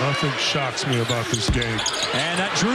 Nothing shocks me about this game. And that Drew